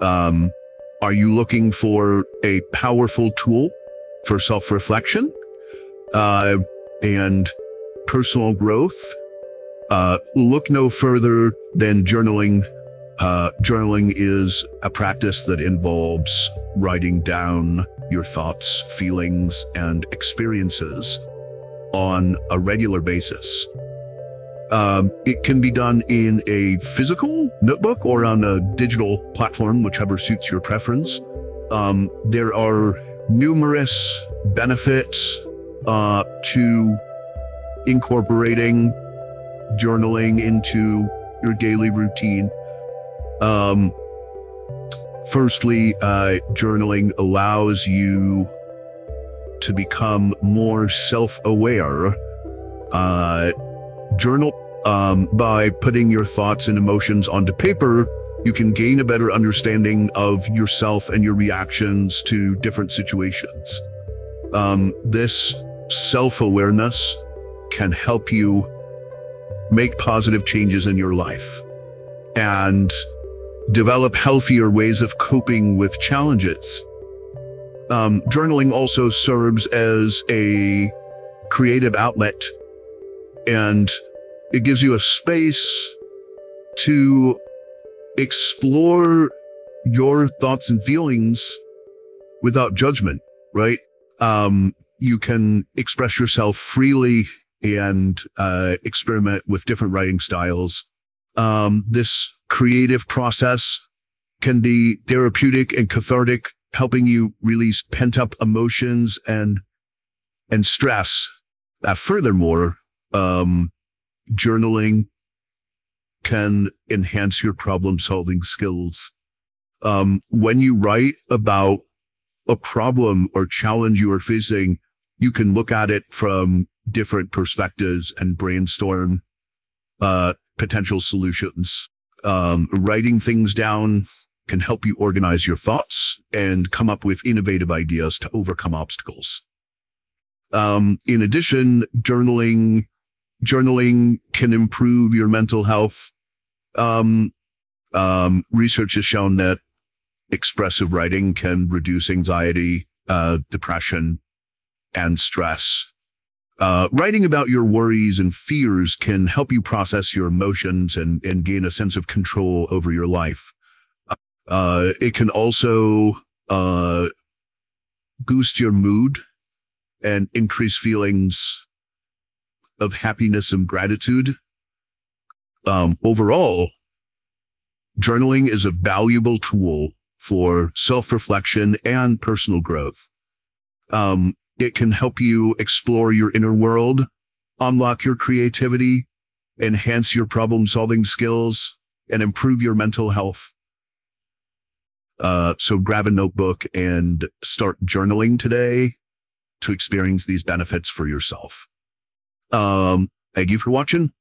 Um, are you looking for a powerful tool for self-reflection uh, and personal growth? Uh, look no further than journaling. Uh, journaling is a practice that involves writing down your thoughts, feelings, and experiences on a regular basis. Um, it can be done in a physical notebook or on a digital platform, whichever suits your preference. Um, there are numerous benefits uh, to incorporating journaling into your daily routine. Um, firstly, uh, journaling allows you to become more self-aware. Uh, journal um, by putting your thoughts and emotions onto paper. You can gain a better understanding of yourself and your reactions to different situations. Um, this self-awareness can help you make positive changes in your life and develop healthier ways of coping with challenges. Um, journaling also serves as a creative outlet and it gives you a space to explore your thoughts and feelings without judgment, right? Um, you can express yourself freely and uh, experiment with different writing styles. Um, this creative process can be therapeutic and cathartic, helping you release pent up emotions and and stress. Uh, furthermore, um, journaling can enhance your problem solving skills. Um, when you write about a problem or challenge you are facing, you can look at it from different perspectives and brainstorm uh, potential solutions. Um, writing things down can help you organize your thoughts and come up with innovative ideas to overcome obstacles. Um, in addition, journaling journaling can improve your mental health. Um, um, research has shown that expressive writing can reduce anxiety, uh, depression, and stress. Uh, writing about your worries and fears can help you process your emotions and, and gain a sense of control over your life. Uh, it can also uh, boost your mood and increase feelings of happiness and gratitude. Um, overall, journaling is a valuable tool for self-reflection and personal growth. Um, it can help you explore your inner world, unlock your creativity, enhance your problem-solving skills, and improve your mental health. Uh, so grab a notebook and start journaling today to experience these benefits for yourself. Um, thank you for watching.